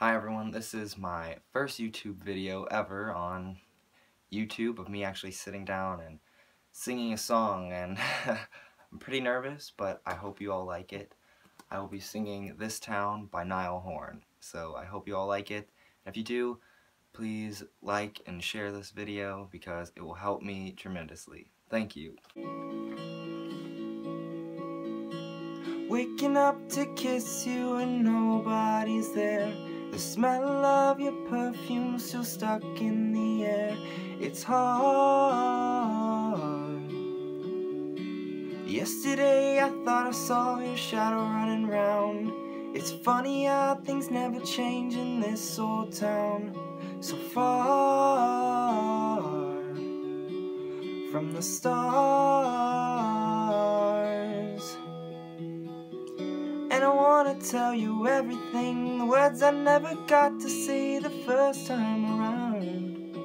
Hi everyone, this is my first YouTube video ever on YouTube of me actually sitting down and singing a song and I'm pretty nervous but I hope you all like it. I will be singing This Town by Niall Horan so I hope you all like it. If you do, please like and share this video because it will help me tremendously. Thank you. Waking up to kiss you and nobody's there the smell of your perfume still stuck in the air. It's hard. Yesterday I thought I saw your shadow running round. It's funny how things never change in this old town. So far From the stars And I wanna tell you everything the words I never got to say the first time around.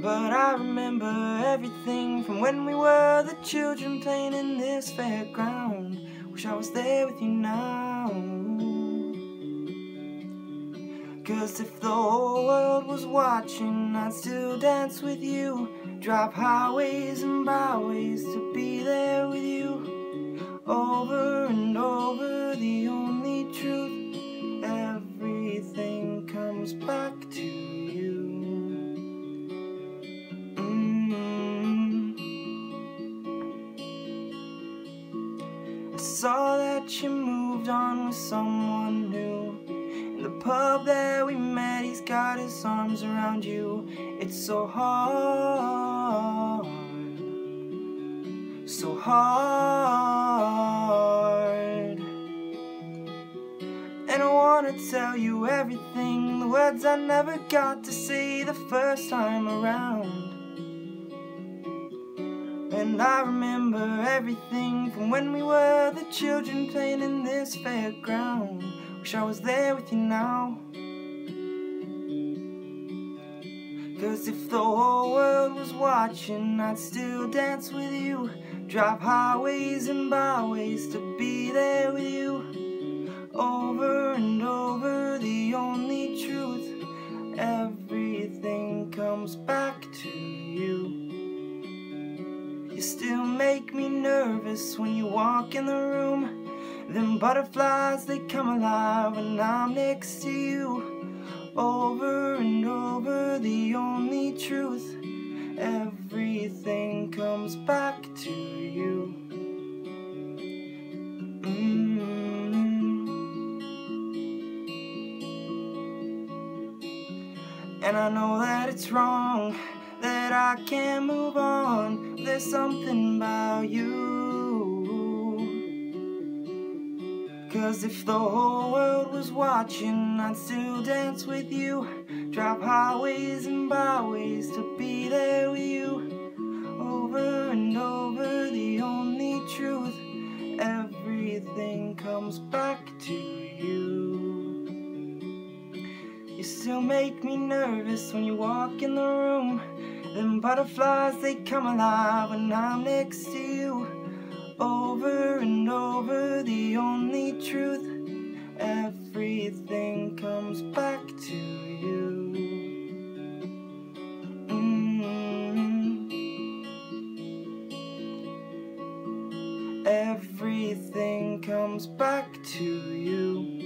But I remember everything from when we were the children playing in this fairground. Wish I was there with you now. Cause if the whole world was watching, I'd still dance with you. Drive highways and byways to be there with you. Over and over, the only truth Everything comes back to you. Mm. I saw that you moved on with someone new. In the pub that we met, he's got his arms around you. It's so hard So hard I wanna tell you everything The words I never got to say the first time around and I remember everything from when we were the children playing in this fairground. Wish I was there with you now. Cause if the whole world was watching, I'd still dance with you. Drive highways and byways to be there back to you. You still make me nervous when you walk in the room. Them butterflies, they come alive when I'm next to you. Over and over, the only truth. Everything comes back to you. And I know that it's wrong that I can't move on. There's something about you. Cause if the whole world was watching, I'd still dance with you. Drive highways and byways to be there with you. Over and over, the only truth. Everything comes back to you. You still make me nervous when you walk in the room. Them butterflies, they come alive when I'm next to you. Over and over, the only truth Everything comes back to you. Mm-hmm. Everything comes back to you.